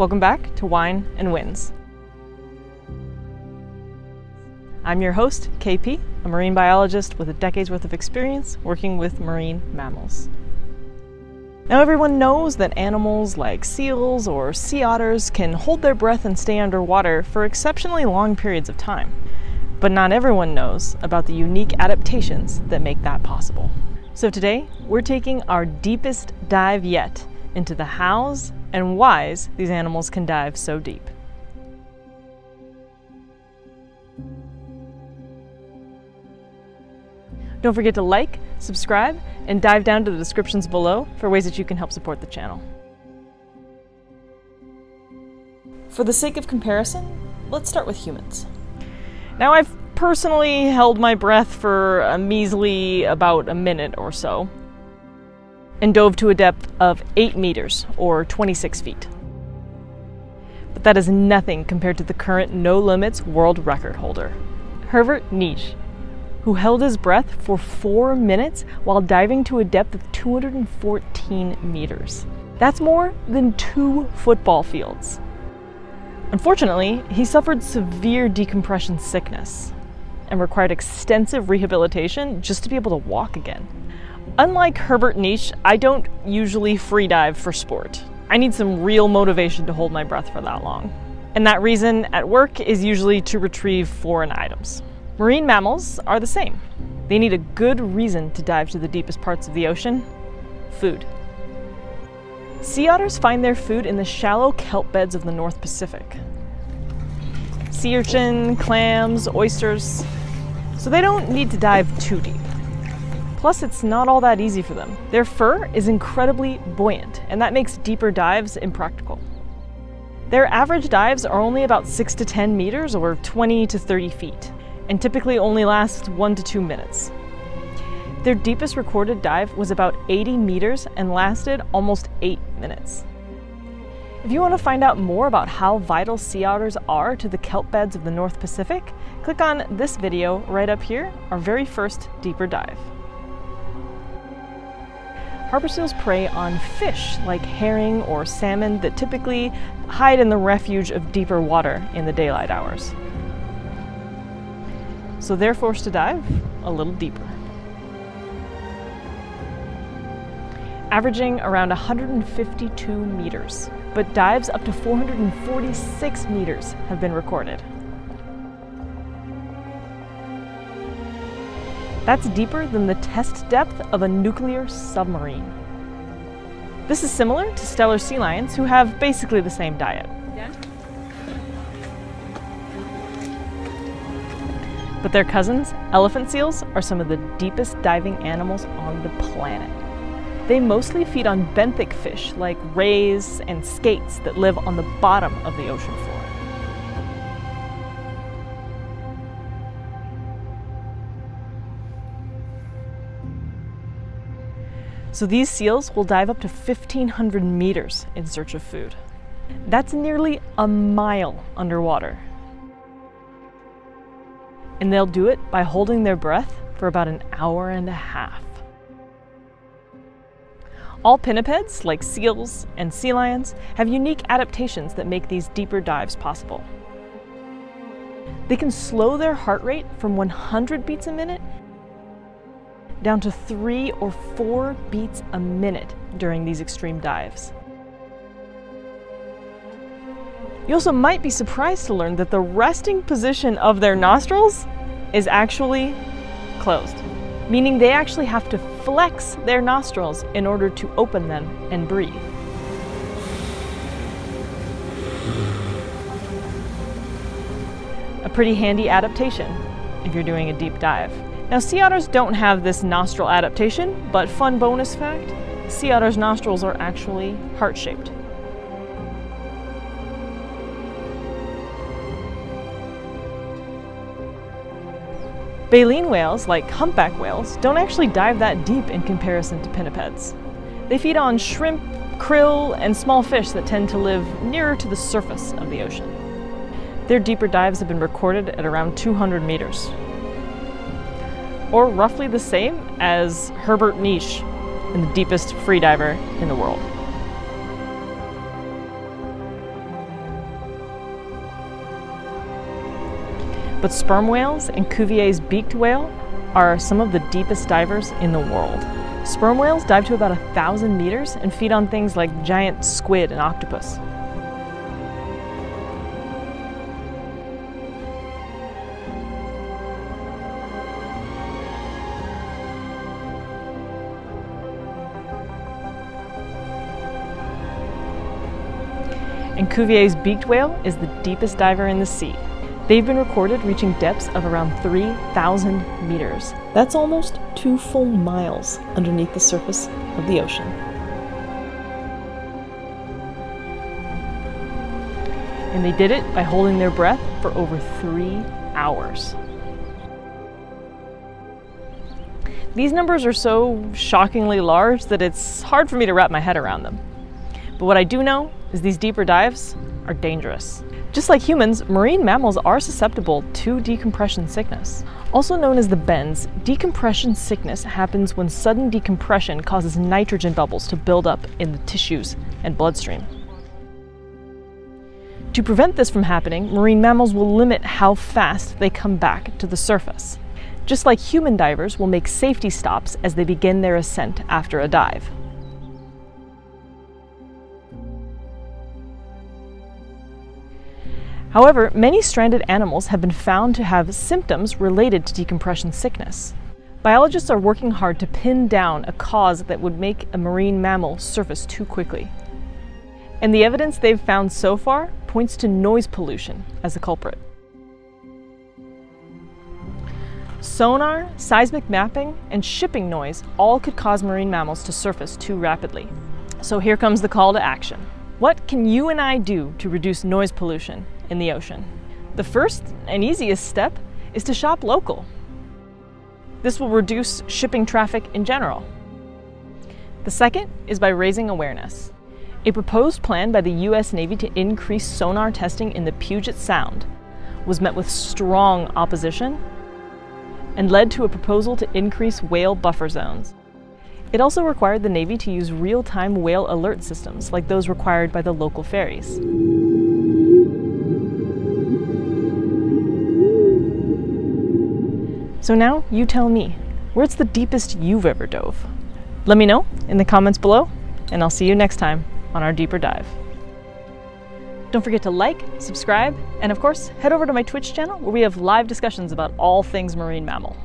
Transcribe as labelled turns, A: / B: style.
A: Welcome back to Wine and Wins. I'm your host, KP, a marine biologist with a decade's worth of experience working with marine mammals. Now, everyone knows that animals like seals or sea otters can hold their breath and stay underwater for exceptionally long periods of time. But not everyone knows about the unique adaptations that make that possible. So today, we're taking our deepest dive yet into the hows and whys these animals can dive so deep. Don't forget to like, subscribe, and dive down to the descriptions below for ways that you can help support the channel. For the sake of comparison, let's start with humans. Now, I've personally held my breath for a measly about a minute or so and dove to a depth of 8 meters or 26 feet. But that is nothing compared to the current no limits world record holder, Herbert Nitsch, who held his breath for four minutes while diving to a depth of 214 meters. That's more than two football fields. Unfortunately, he suffered severe decompression sickness and required extensive rehabilitation just to be able to walk again. Unlike Herbert Nitsch, I don't usually free dive for sport. I need some real motivation to hold my breath for that long. And that reason at work is usually to retrieve foreign items. Marine mammals are the same. They need a good reason to dive to the deepest parts of the ocean food. Sea otters find their food in the shallow kelp beds of the North Pacific. Sea urchin, clams, oysters, so they don't need to dive too deep. Plus, it's not all that easy for them. Their fur is incredibly buoyant, and that makes deeper dives impractical. Their average dives are only about 6 to 10 meters or 20 to 30 feet and typically only last one to two minutes. Their deepest recorded dive was about 80 meters and lasted almost eight minutes. If you want to find out more about how vital sea otters are to the kelp beds of the North Pacific, click on this video right up here, our very first deeper dive. Harbor seals prey on fish like herring or salmon that typically hide in the refuge of deeper water in the daylight hours so they're forced to dive a little deeper. Averaging around 152 meters, but dives up to 446 meters have been recorded. That's deeper than the test depth of a nuclear submarine. This is similar to Steller sea lions, who have basically the same diet. But their cousins, elephant seals, are some of the deepest diving animals on the planet. They mostly feed on benthic fish like rays and skates that live on the bottom of the ocean floor. So these seals will dive up to 1,500 meters in search of food. That's nearly a mile underwater and they'll do it by holding their breath for about an hour and a half. All pinnipeds, like seals and sea lions, have unique adaptations that make these deeper dives possible. They can slow their heart rate from 100 beats a minute down to three or four beats a minute during these extreme dives. You also might be surprised to learn that the resting position of their nostrils is actually closed, meaning they actually have to flex their nostrils in order to open them and breathe. A pretty handy adaptation if you're doing a deep dive. Now, sea otters don't have this nostril adaptation, but fun bonus fact, sea otters' nostrils are actually heart-shaped. Baleen whales, like humpback whales, don't actually dive that deep in comparison to pinnipeds. They feed on shrimp, krill, and small fish that tend to live nearer to the surface of the ocean. Their deeper dives have been recorded at around 200 meters, or roughly the same as Herbert Nitsch and the deepest freediver in the world. But sperm whales and Cuvier's beaked whale are some of the deepest divers in the world. Sperm whales dive to about 1,000 meters and feed on things like giant squid and octopus. And Cuvier's beaked whale is the deepest diver in the sea. They've been recorded reaching depths of around 3,000 meters. That's almost two full miles underneath the surface of the ocean. And they did it by holding their breath for over three hours. These numbers are so shockingly large that it's hard for me to wrap my head around them. But what I do know is these deeper dives are dangerous. Just like humans, marine mammals are susceptible to decompression sickness. Also known as the bends, decompression sickness happens when sudden decompression causes nitrogen bubbles to build up in the tissues and bloodstream. To prevent this from happening, marine mammals will limit how fast they come back to the surface. Just like human divers will make safety stops as they begin their ascent after a dive. However, many stranded animals have been found to have symptoms related to decompression sickness. Biologists are working hard to pin down a cause that would make a marine mammal surface too quickly. And the evidence they've found so far points to noise pollution as the culprit. Sonar, seismic mapping, and shipping noise all could cause marine mammals to surface too rapidly. So here comes the call to action. What can you and I do to reduce noise pollution in the ocean. The first and easiest step is to shop local. This will reduce shipping traffic in general. The second is by raising awareness. A proposed plan by the U.S. Navy to increase sonar testing in the Puget Sound was met with strong opposition and led to a proposal to increase whale buffer zones. It also required the Navy to use real time whale alert systems like those required by the local ferries. So now you tell me, where's the deepest you've ever dove? Let me know in the comments below, and I'll see you next time on our deeper dive. Don't forget to like, subscribe, and of course, head over to my Twitch channel where we have live discussions about all things marine mammal.